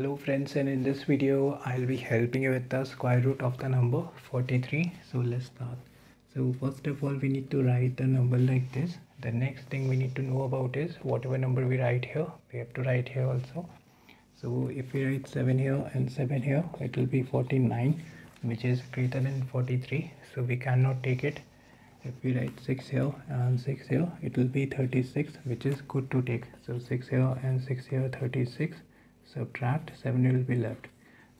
hello friends and in this video I'll be helping you with the square root of the number 43 so let's start. So first of all we need to write the number like this. The next thing we need to know about is whatever number we write here we have to write here also. So if we write 7 here and 7 here it will be 49 which is greater than 43 so we cannot take it. If we write 6 here and 6 here it will be 36 which is good to take. So 6 here and 6 here 36 subtract 7 will be left.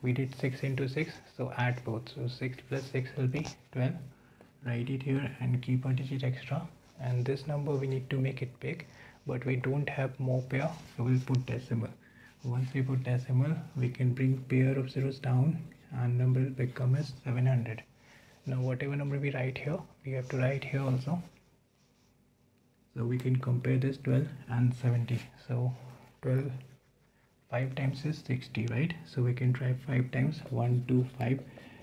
We did 6 into 6 so add both. So 6 plus 6 will be 12 write it here and keep a digit extra. And this number we need to make it big but we don't have more pair so we'll put decimal. Once we put decimal we can bring pair of zeros down and number will become as 700 now whatever number we write here we have to write here also. So we can compare this 12 and 70 so 12 5 times is 60 right? So we can try 5 times 1 2 5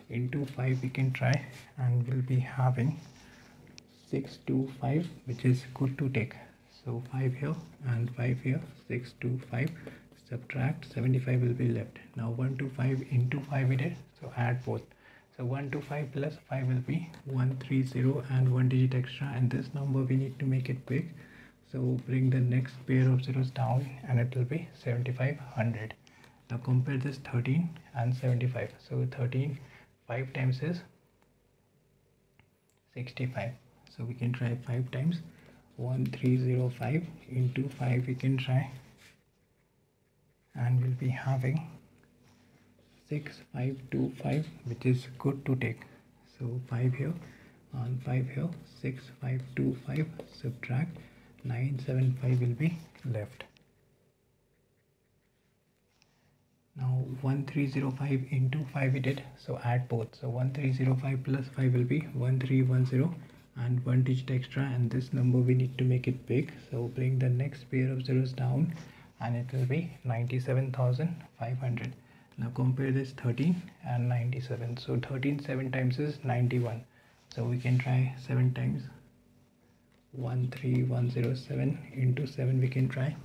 into 5 we can try and we'll be having 6 2 5 which is good to take. So 5 here and 5 here 6 2 5 subtract 75 will be left. Now 1 2 5 into 5 we did so add both. So 1 to 5 plus 5 will be 130 and one digit extra. And this number we need to make it big. So bring the next pair of zeros down and it will be 7500. Now compare this 13 and 75. So 13 5 times is 65. So we can try 5 times 1305 into 5 we can try and we'll be having 6525 which is good to take so 5 here on 5 here 6525 subtract 975 will be left. Now 1305 into 5 we did so add both. So 1305 plus 5 will be 1310 and one digit extra and this number we need to make it big. So bring the next pair of zeros down and it will be 97500 now compare this 13 and 97 so 13 7 times is 91 so we can try 7 times 13107 into 7 we can try.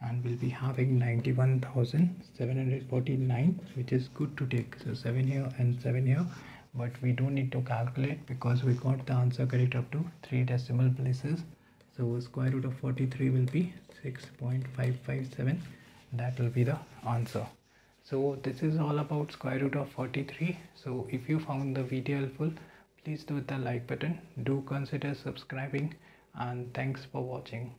And we'll be having 91,749 which is good to take. So 7 here and 7 here but we don't need to calculate because we got the answer correct up to 3 decimal places. So square root of 43 will be 6.557 that will be the answer. So this is all about square root of 43 so if you found the video helpful please do the like button. Do consider subscribing and thanks for watching